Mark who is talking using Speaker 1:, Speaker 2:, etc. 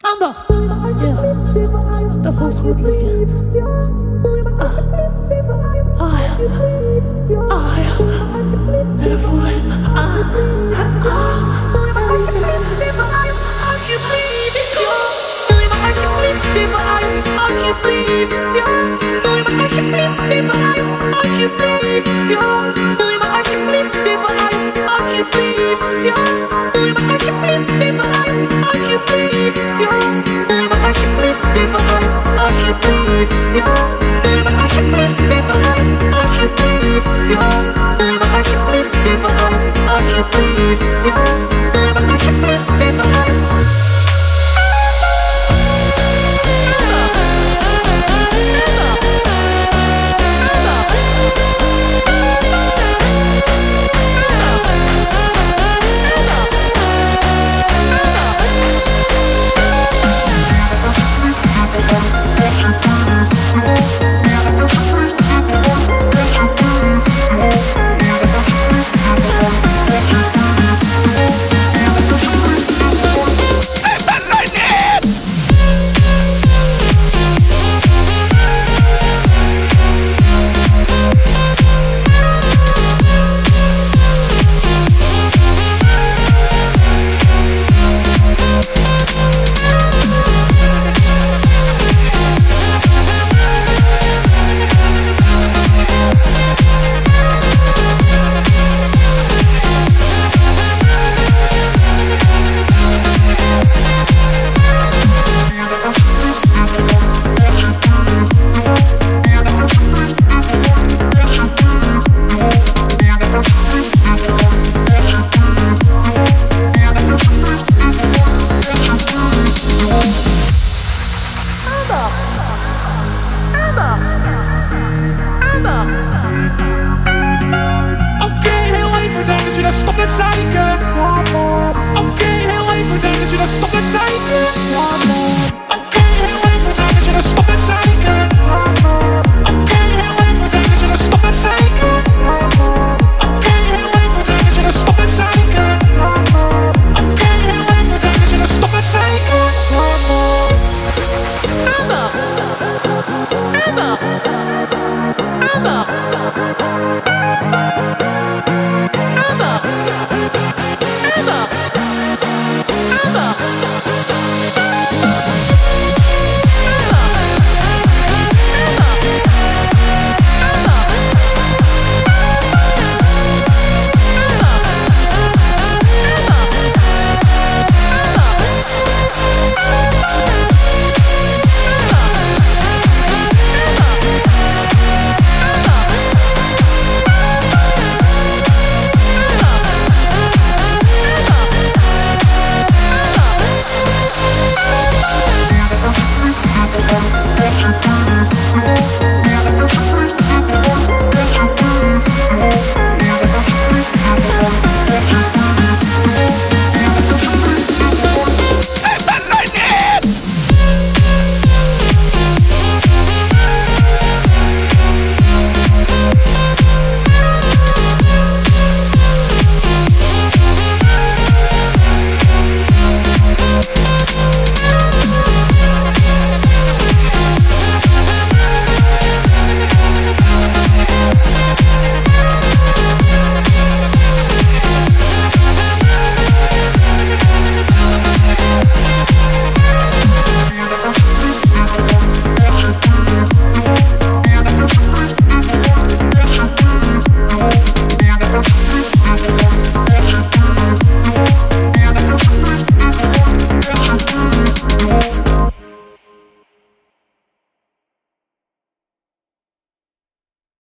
Speaker 1: Aandacht! Ja, dat voelt goed, liefje. Ah, ah ja. Ah ja. En dat voelt hij. Ah, ah. Alsjeblieft, ja. Doe je maar alsjeblieft even uit. Alsjeblieft, ja. Alsjeblieft, ja.
Speaker 2: Stop met zeiken. Oké, heel even, dames, jullie stop met zeiken.